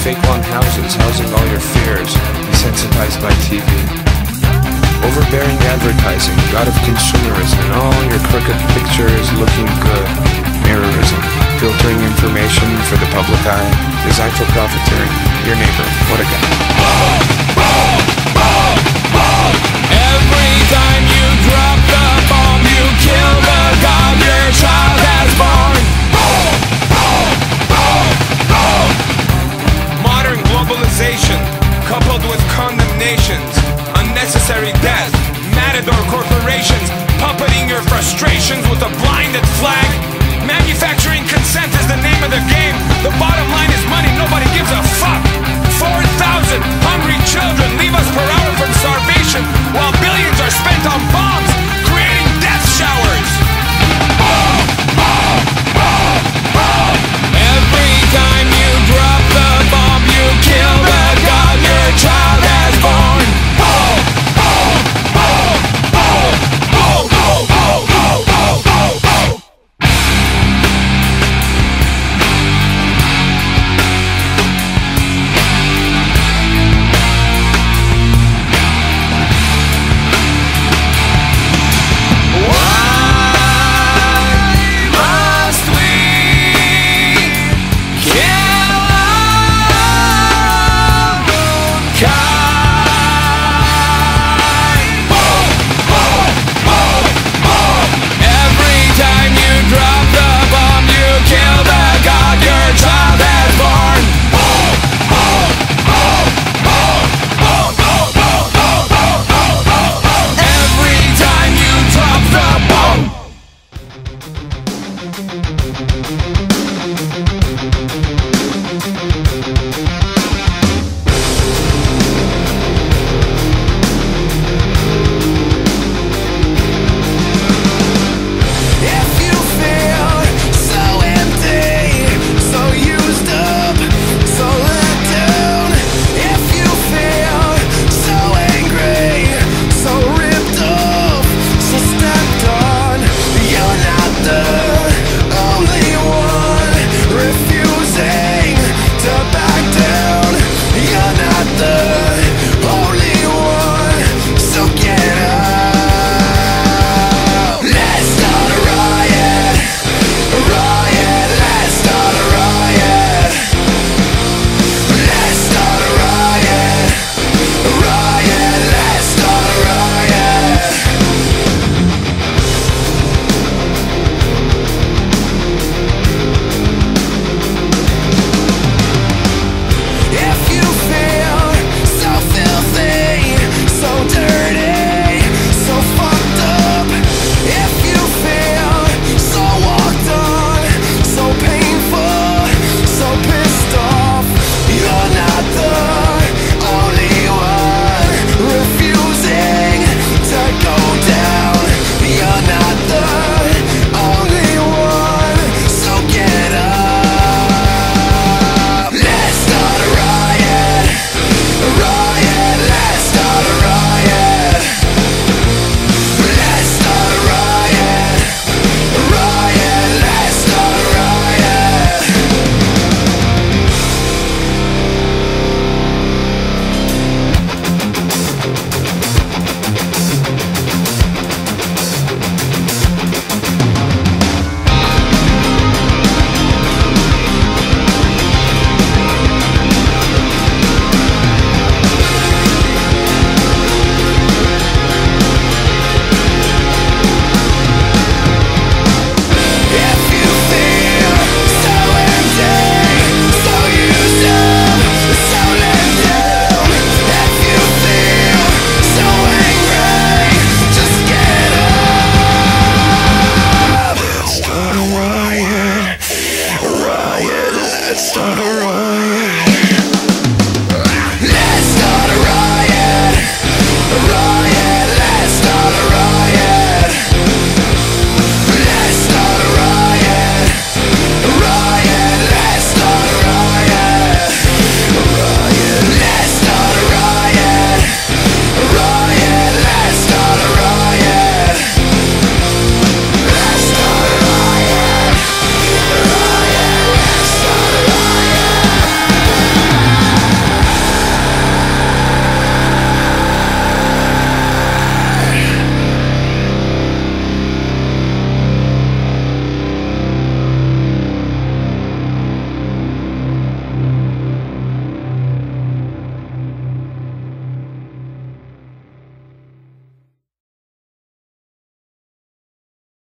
fake lawn houses housing all your fears, desensitized by TV. Overbearing advertising, god of consumerism, and all your crooked pictures looking good. Mirrorism, filtering information for the public eye, designed for profiteering. Your neighbor, what a guy. explanations, unnecessary death, matador corporations, puppeting your frustrations with a at